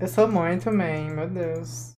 Eu sou mãe também, meu Deus.